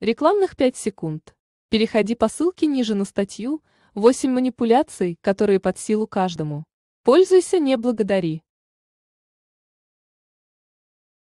Рекламных 5 секунд. Переходи по ссылке ниже на статью 8 манипуляций, которые под силу каждому. Пользуйся, не благодари.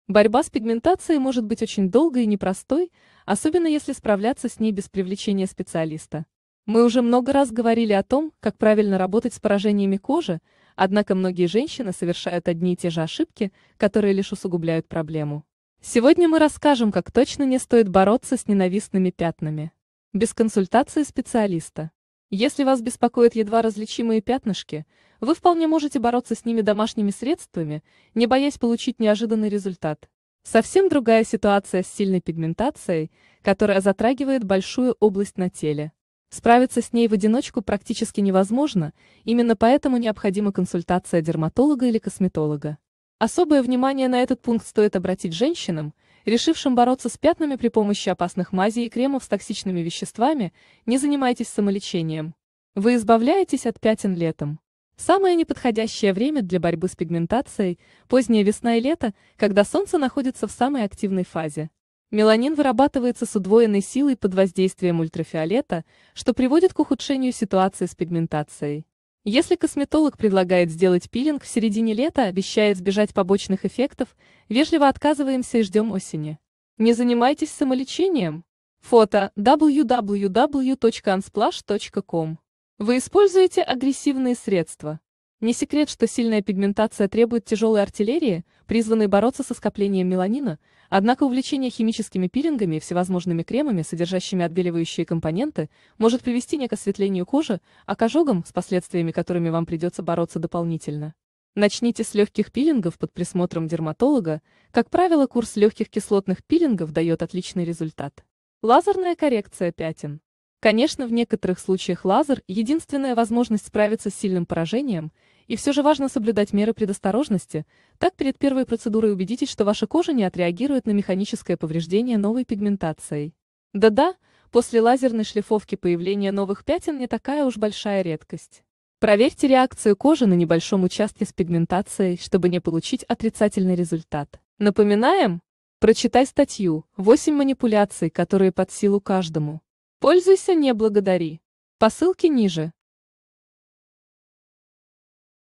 Борьба с пигментацией может быть очень долгой и непростой, особенно если справляться с ней без привлечения специалиста. Мы уже много раз говорили о том, как правильно работать с поражениями кожи, однако многие женщины совершают одни и те же ошибки, которые лишь усугубляют проблему. Сегодня мы расскажем, как точно не стоит бороться с ненавистными пятнами. Без консультации специалиста. Если вас беспокоят едва различимые пятнышки, вы вполне можете бороться с ними домашними средствами, не боясь получить неожиданный результат. Совсем другая ситуация с сильной пигментацией, которая затрагивает большую область на теле. Справиться с ней в одиночку практически невозможно, именно поэтому необходима консультация дерматолога или косметолога. Особое внимание на этот пункт стоит обратить женщинам, решившим бороться с пятнами при помощи опасных мазей и кремов с токсичными веществами, не занимайтесь самолечением. Вы избавляетесь от пятен летом. Самое неподходящее время для борьбы с пигментацией – поздняя весна и лето, когда солнце находится в самой активной фазе. Меланин вырабатывается с удвоенной силой под воздействием ультрафиолета, что приводит к ухудшению ситуации с пигментацией. Если косметолог предлагает сделать пилинг в середине лета, обещает избежать побочных эффектов, вежливо отказываемся и ждем осени. Не занимайтесь самолечением. Фото www.unsplash.com вы используете агрессивные средства. Не секрет, что сильная пигментация требует тяжелой артиллерии, призванной бороться со скоплением меланина, однако увлечение химическими пилингами и всевозможными кремами, содержащими отбеливающие компоненты, может привести не к осветлению кожи, а к ожогам, с последствиями которыми вам придется бороться дополнительно. Начните с легких пилингов под присмотром дерматолога, как правило, курс легких кислотных пилингов дает отличный результат. Лазерная коррекция пятен. Конечно, в некоторых случаях лазер – единственная возможность справиться с сильным поражением, и все же важно соблюдать меры предосторожности, так перед первой процедурой убедитесь, что ваша кожа не отреагирует на механическое повреждение новой пигментацией. Да-да, после лазерной шлифовки появление новых пятен не такая уж большая редкость. Проверьте реакцию кожи на небольшом участке с пигментацией, чтобы не получить отрицательный результат. Напоминаем, прочитай статью «8 манипуляций, которые под силу каждому». Пользуйся, не благодари. По ссылке ниже.